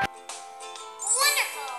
Wonderful.